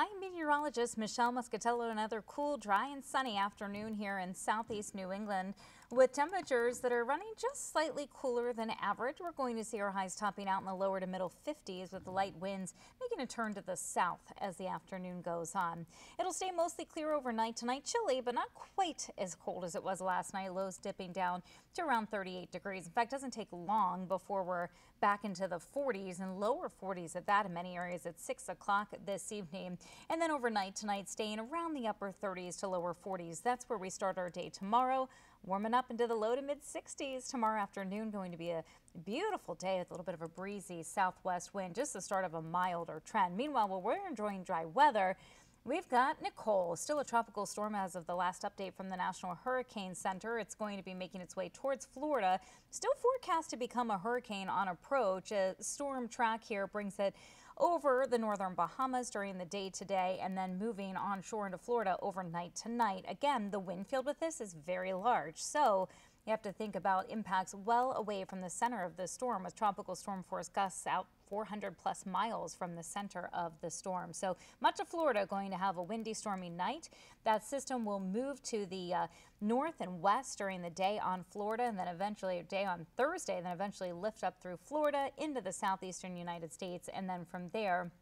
Hi, meteorologist Michelle Muscatello. Another cool, dry, and sunny afternoon here in southeast New England with temperatures that are running just slightly cooler than average. We're going to see our highs topping out in the lower to middle 50s with the light winds making a turn to the south as the afternoon goes on. It'll stay mostly clear overnight tonight, chilly, but not quite as cold as it was last night. Lows dipping down to around 38 degrees. In fact, it doesn't take long before we're back into the 40s and lower 40s at that in many areas at 6 o'clock this evening. And then overnight tonight, staying around the upper 30s to lower 40s. That's where we start our day tomorrow. Warming up into the low to mid 60s tomorrow afternoon. Going to be a beautiful day with a little bit of a breezy southwest wind, just the start of a milder trend. Meanwhile, while we're enjoying dry weather, We've got Nicole, still a tropical storm as of the last update from the National Hurricane Center. It's going to be making its way towards Florida. Still forecast to become a hurricane on approach. A storm track here brings it over the northern Bahamas during the day today and then moving onshore into Florida overnight tonight. Again, the wind field with this is very large. So you have to think about impacts well away from the center of the storm with tropical storm force gusts out 400 plus miles from the center of the storm. So much of Florida going to have a windy, stormy night. That system will move to the uh, north and west during the day on Florida and then eventually day on Thursday, then eventually lift up through Florida into the southeastern United States. And then from there,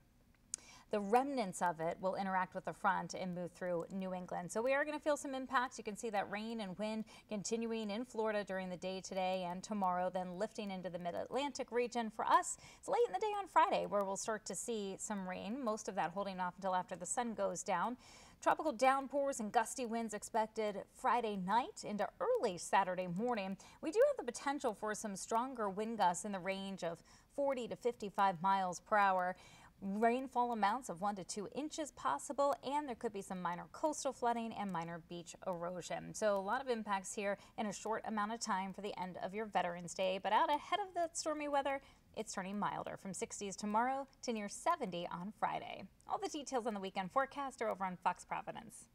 the remnants of it will interact with the front and move through New England. So we are going to feel some impacts. You can see that rain and wind continuing in Florida during the day today and tomorrow, then lifting into the mid-Atlantic region. For us, it's late in the day on Friday where we'll start to see some rain, most of that holding off until after the sun goes down. Tropical downpours and gusty winds expected Friday night into early Saturday morning. We do have the potential for some stronger wind gusts in the range of 40 to 55 miles per hour. Rainfall amounts of 1 to 2 inches possible, and there could be some minor coastal flooding and minor beach erosion. So a lot of impacts here in a short amount of time for the end of your Veterans Day. But out ahead of the stormy weather, it's turning milder from 60s tomorrow to near 70 on Friday. All the details on the weekend forecast are over on Fox Providence.